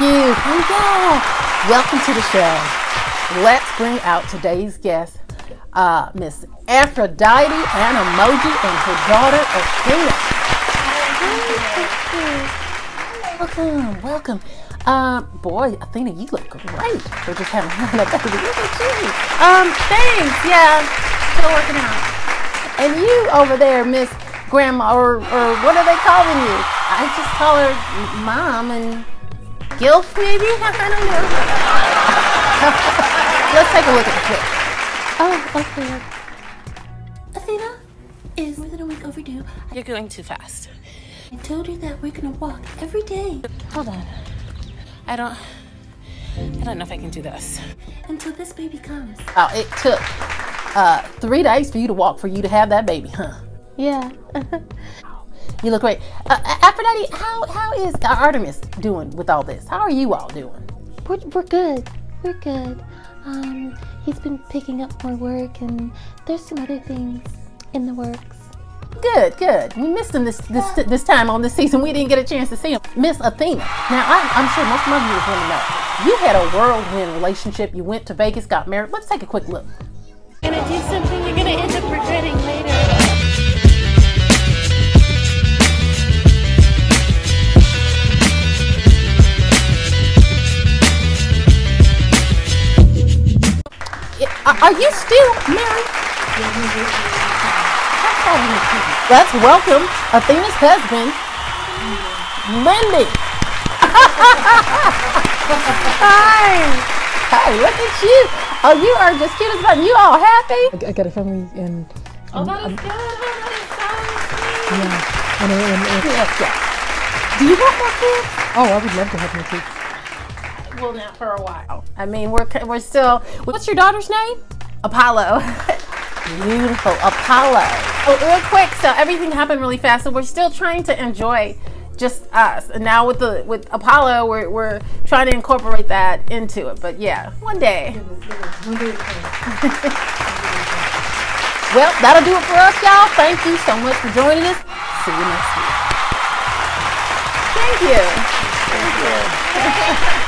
you. Thank you. Welcome to the show. Let's bring out today's guest, uh, Miss Aphrodite Animoji and her daughter Athena. Welcome, welcome. Uh, boy, Athena, you look great We're just having a baby. Look at you. Um, thanks. Yeah, still working out. And you over there, Miss Grandma, or, or what are they calling you? I just call her Mom and Gilf, maybe? I don't know. Let's take a look at the clip. Oh, okay. Athena is more than a week overdue. You're going too fast. I told her that we're gonna walk every day Hold on. I don't. I don't know if I can do this. until this baby comes. Oh, it took uh, three days for you to walk for you to have that baby, huh? Yeah. You look great. Uh, Aphrodite, how how is Artemis doing with all this? How are you all doing? we're, we're good. We're good. Um, he's been picking up more work, and there's some other things in the works. Good, good. We missed him this this this time on this season. We didn't get a chance to see him. Miss Athena. Now I, I'm sure most of my viewers want to know. You had a whirlwind relationship. You went to Vegas, got married. Let's take a quick look. You're gonna do something you're gonna end up regretting later. Are are you still married? Let's welcome Athena's husband, Lindy. Hi. Hi, look at you. Oh, you are just cute as fun. You all happy? I got a family and Oh, that um, is good. Oh, that yeah, and, and, and Yes, yes. Do you want more kids? oh, I would love to have more kids. Now for a while. I mean, we're we're still. What's your daughter's name? Apollo. Beautiful, Apollo. Oh, real quick. So everything happened really fast. So we're still trying to enjoy just us. And now with the with Apollo, we're we're trying to incorporate that into it. But yeah, one day. well, that'll do it for us, y'all. Thank you so much for joining us. See you next week. Thank you. Thank you.